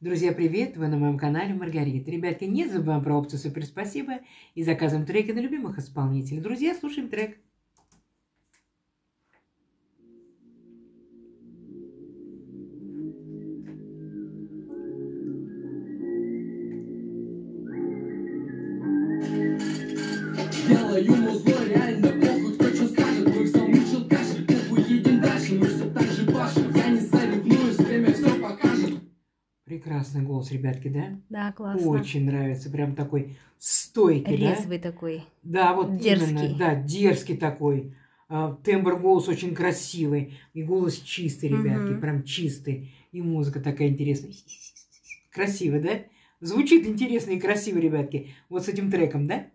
Друзья, привет! Вы на моем канале Маргарита. Ребятки, не забываем про опцию «Супер спасибо» и заказываем треки на любимых исполнителей. Друзья, слушаем трек. Делаю музло, голос, ребятки, да? Да, классно. Очень нравится. Прям такой стойкий, Резвый такой. да? Да, вот Дерзкий. именно. Да, дерзкий такой. А, Тембр голос очень красивый. И голос чистый, ребятки, Мгм. прям чистый. И музыка такая интересная. Красиво, да? Звучит интересно и красиво, ребятки. Вот с этим треком, да?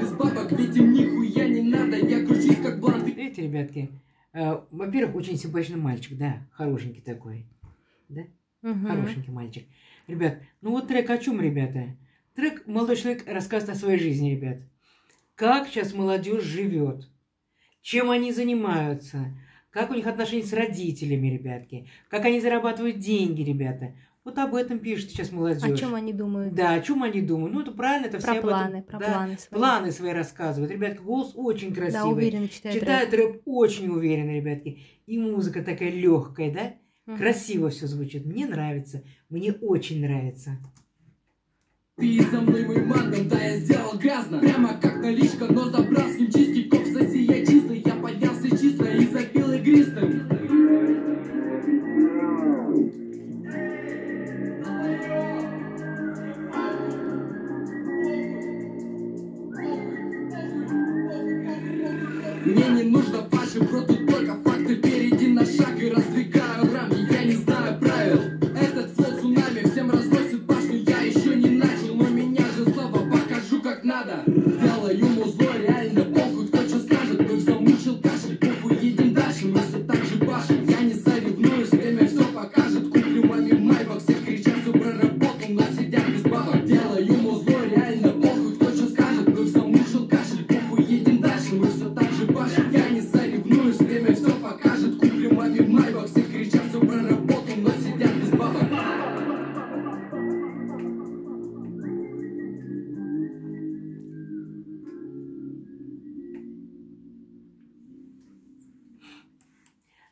Без бабок, ведь им нихуя не надо Я кручусь как блант Видите, ребятки, э, во-первых, очень симпатичный мальчик, да, хорошенький такой, да, Мгм. хорошенький мальчик. Ребят, ну вот трек о чем, ребята? Трек молодой человек рассказывает о своей жизни, ребят. Как сейчас молодежь живет, чем они занимаются, как у них отношения с родителями, ребятки, как они зарабатывают деньги, ребята. Вот об этом пишет сейчас молодежь. О чем они думают? Да, о чем они думают? Ну, это правильно, это все Про этом- планы, про да, планы свои. планы свои рассказывают. Ребятки, голос очень красивый. Да, уверенно читает Читает рэп очень уверенно, ребятки. И музыка такая легкая, да? Мгм. Красиво все звучит. Мне нравится. Мне очень нравится. Ты за мной мой мандом, Мне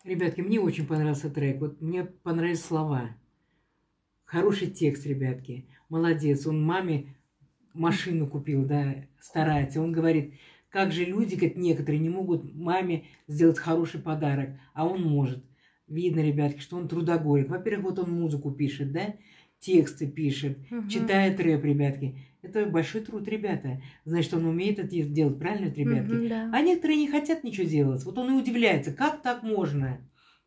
Ребятки, мне очень понравился трек. Вот мне понравились слова. Хороший текст, ребятки. Молодец. Он маме машину купил, да, старается. Он говорит, как же люди, как некоторые, не могут маме сделать хороший подарок, а он может. Видно, ребятки, что он трудоголик. Во-первых, вот он музыку пишет, да, тексты пишет, Мгм. читает рэп, ребятки. Это большой труд, ребята. Значит, он умеет это делать, правильно, ребятки? Мгм, да. А некоторые не хотят ничего делать. Вот он и удивляется, как так можно.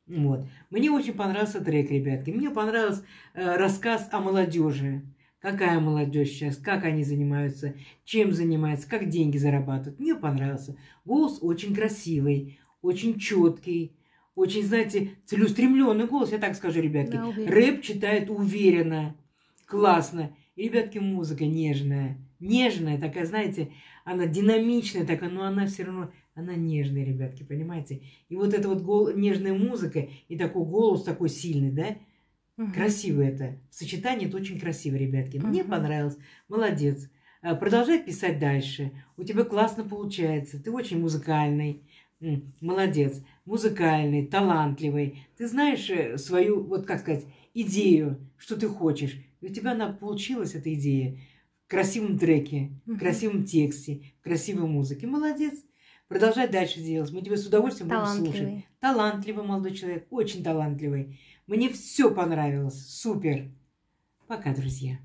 Вот. Мне очень понравился трек, ребятки. Мне понравился э, рассказ о молодежи. Какая молодежь сейчас, как они занимаются, чем занимаются, как деньги зарабатывают. Мне понравился. Голос очень красивый, очень четкий, очень, знаете, целеустремленный голос, я так скажу, ребятки. Да, уверенно. Рэп читает уверенно, классно. И, ребятки, музыка нежная. Нежная, такая, знаете, она динамичная такая, но она все равно, она нежная, ребятки, понимаете? И вот эта вот гол- нежная музыка и такой голос такой сильный, да? Мгм. Красиво это. В сочетании это очень красиво, ребятки. Мне Мгм. понравилось. Молодец. А, Продолжай писать дальше. У тебя классно получается. Ты очень музыкальный. Молодец. Музыкальный, талантливый. Ты знаешь э, свою, вот как сказать, идею, что ты хочешь. И у тебя она получилась, эта идея, в красивом треке, в красивом тексте, в красивой музыке. Молодец. Продолжай дальше делать. Мы тебя с удовольствием будем слушать. Талантливый молодой человек, очень талантливый. Мне все понравилось. Супер. Пока, друзья.